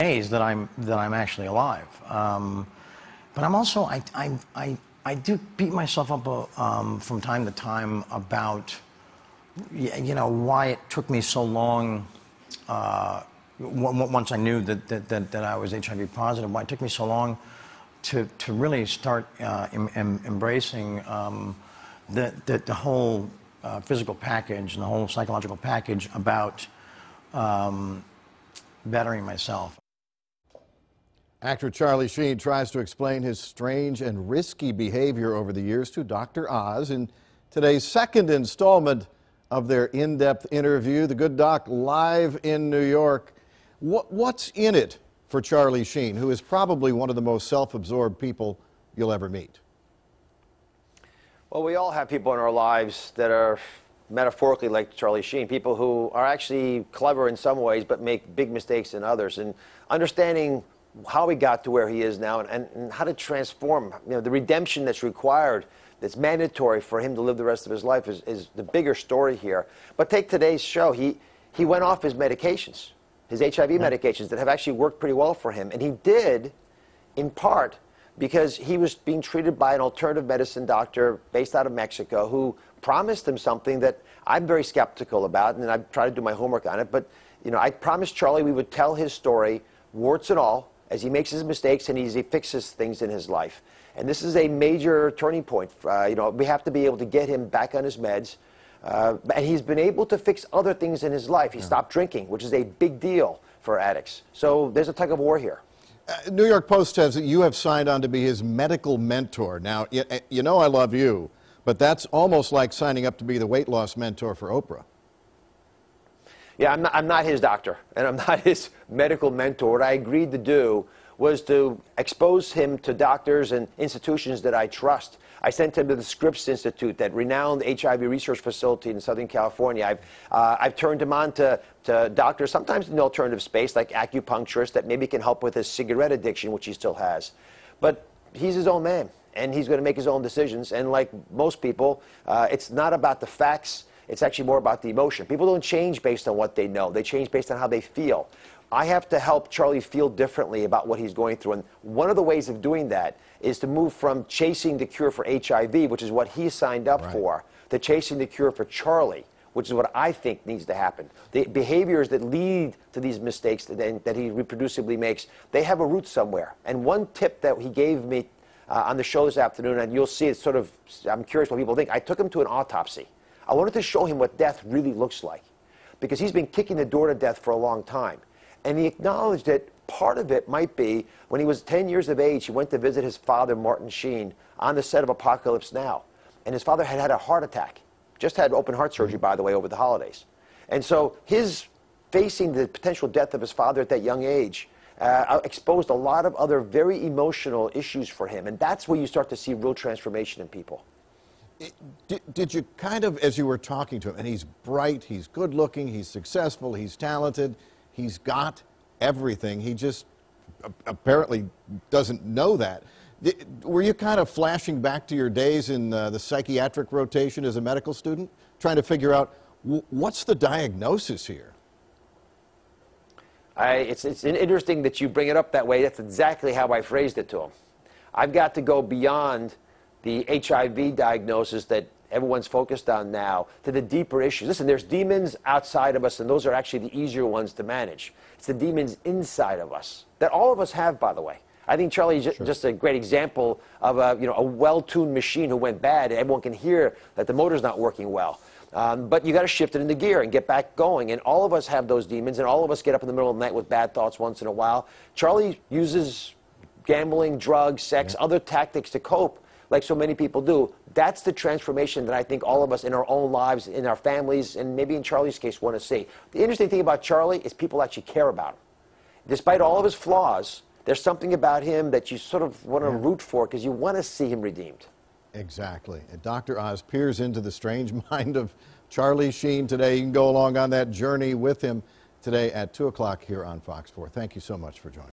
amazed that I'm that I'm actually alive. Um, but I'm also I, I I I do beat myself up uh, um, from time to time about you know why it took me so long. Uh, once I knew that, that, that, that, I was HIV positive, why it took me so long to, to really start uh, em, em, embracing um, the, the, the, whole uh, physical package and the whole psychological package about um, bettering myself. Actor Charlie Sheen tries to explain his strange and risky behavior over the years to Dr. Oz in today's second installment of their in-depth interview. The Good Doc live in New York. What, what's in it for Charlie Sheen, who is probably one of the most self-absorbed people you'll ever meet? Well, we all have people in our lives that are metaphorically like Charlie Sheen, people who are actually clever in some ways but make big mistakes in others. And understanding how he got to where he is now and, and, and, how to transform, you know, the redemption that's required, that's mandatory for him to live the rest of his life is, is the bigger story here. But take today's show. He, he went off his medications, his HIV yeah. medications that have actually worked pretty well for him. And he did, in part, because he was being treated by an alternative medicine doctor based out of Mexico who promised him something that I'm very skeptical about, and I've tried to do my homework on it. But, you know, I promised Charlie we would tell his story, warts and all, as he makes his mistakes and as he fixes things in his life. And this is a major turning point. Uh, you know, we have to be able to get him back on his meds. Uh, and he's been able to fix other things in his life. He yeah. stopped drinking, which is a big deal for addicts. So there's a tug of war here. Uh, New York Post says that you have signed on to be his medical mentor. Now, you, uh, you know I love you, but that's almost like signing up to be the weight loss mentor for Oprah. Yeah, I'm not, I'm not his doctor, and I'm not his medical mentor. What I agreed to do was to expose him to doctors and institutions that I trust. I sent him to the Scripps Institute, that renowned HIV research facility in Southern California. I've, uh, I've turned him on to, to doctors, sometimes in alternative space, like acupuncturists, that maybe can help with his cigarette addiction, which he still has. But he's his own man, and he's going to make his own decisions. And like most people, uh, it's not about the facts it's actually more about the emotion. People don't change based on what they know, they change based on how they feel. I have to help Charlie feel differently about what he's going through. And one of the ways of doing that is to move from chasing the cure for HIV, which is what he signed up right. for, to chasing the cure for Charlie, which is what I think needs to happen. The behaviors that lead to these mistakes that, that he reproducibly makes, they have a root somewhere. And one tip that he gave me uh, on the show this afternoon, and you'll see it's sort of, I'm curious what people think. I took him to an autopsy. I wanted to show him what death really looks like because he's been kicking the door to death for a long time. And he acknowledged that part of it might be when he was 10 years of age, he went to visit his father, Martin Sheen, on the set of Apocalypse Now. And his father had had a heart attack, just had open heart surgery, by the way, over the holidays. And so his facing the potential death of his father at that young age uh, exposed a lot of other very emotional issues for him. And that's where you start to see real transformation in people. Did, did you kind of, as you were talking to him, and he's bright, he's good looking, he's successful, he's talented, he's got everything. He just apparently doesn't know that. Were you kind of flashing back to your days in uh, the psychiatric rotation as a medical student, trying to figure out what's the diagnosis here? I, it's, it's interesting that you bring it up that way. That's exactly how I phrased it to him. I've got to go beyond the HIV diagnosis that everyone's focused on now to the deeper issues. Listen, there's demons outside of us, and those are actually the easier ones to manage. It's the demons inside of us that all of us have, by the way. I think Charlie is sure. just a great example of a, you know, a well-tuned machine who went bad. Everyone can hear that the motor's not working well. Um, but you got to shift it into gear and get back going. And all of us have those demons, and all of us get up in the middle of the night with bad thoughts once in a while. Charlie uses gambling, drugs, sex, yeah. other tactics to cope like so many people do. That's the transformation that I think all of us in our own lives, in our families, and maybe in Charlie's case want to see. The interesting thing about Charlie is people actually care about him. Despite all of his flaws, there's something about him that you sort of want to yeah. root for because you want to see him redeemed. Exactly. And Dr. Oz peers into the strange mind of Charlie Sheen today. You can go along on that journey with him today at 2 o'clock here on Fox 4. Thank you so much for joining.